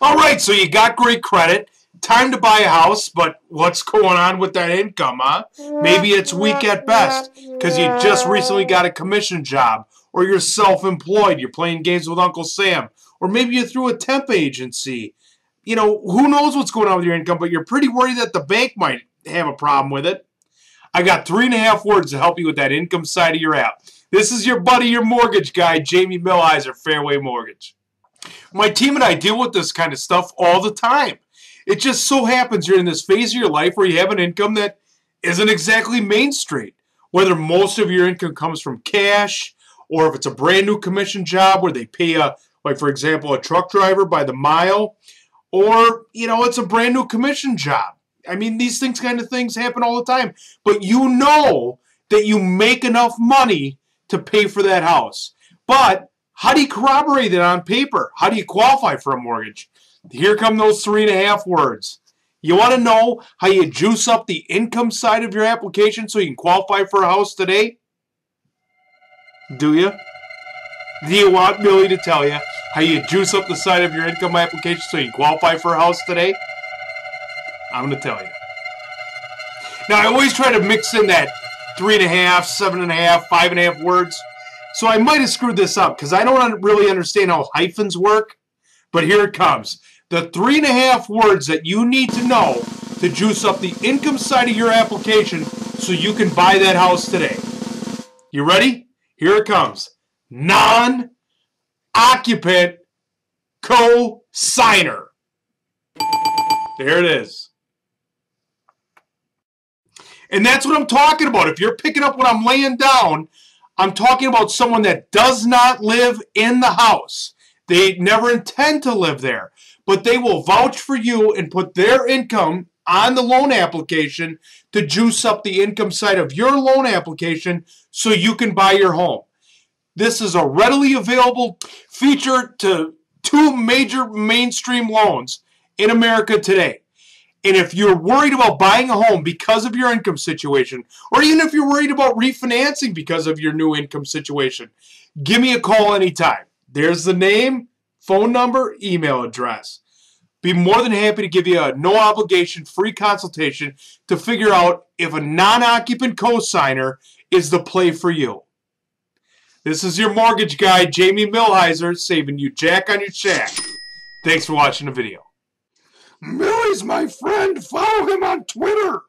All right, so you got great credit. Time to buy a house, but what's going on with that income, huh? Maybe it's weak at best because you just recently got a commission job or you're self-employed. You're playing games with Uncle Sam. Or maybe you're through a temp agency. You know, who knows what's going on with your income, but you're pretty worried that the bank might have a problem with it. I got three and a half words to help you with that income side of your app. This is your buddy, your mortgage guy, Jamey Milheiser, Fairway Mortgage. My team and I deal with this kind of stuff all the time. It just so happens you're in this phase of your life where you have an income that isn't exactly Main Street. Whether most of your income comes from cash, or if it's a brand new commission job where they pay a, like for example, a truck driver by the mile, or, you know, it's a brand new commission job. I mean, these things kind of things happen all the time. But you know that you make enough money to pay for that house. But how do you corroborate it on paper? How do you qualify for a mortgage? Here come those three and a half words. You want to know how you juice up the income side of your application so you can qualify for a house today? Do you? Do you want Milly to tell you how you juice up the side of your income application so you can qualify for a house today? I'm going to tell you. Now, I always try to mix in that three and a half, seven and a half, five and a half words. So I might have screwed this up because I don't really understand how hyphens work. But here it comes. The three and a half words that you need to know to juice up the income side of your application so you can buy that house today. You ready? Here it comes. Non-occupant co-signer. There it is. And that's what I'm talking about. If you're picking up what I'm laying down, I'm talking about someone that does not live in the house. They never intend to live there, but they will vouch for you and put their income on the loan application to juice up the income side of your loan application so you can buy your home. This is a readily available feature to two major mainstream loans in America today. And if you're worried about buying a home because of your income situation, or even if you're worried about refinancing because of your new income situation, give me a call anytime. There's the name, phone number, email address. Be more than happy to give you a no obligation free consultation to figure out if a non occupant co-signer is the play for you. This is your mortgage guy, Jamey Milheiser, saving you jack on your shack. Thanks for watching the video. Milly's my friend. Him on Twitter.